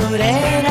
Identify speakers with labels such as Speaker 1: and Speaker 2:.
Speaker 1: Lorena.